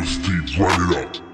let run it up.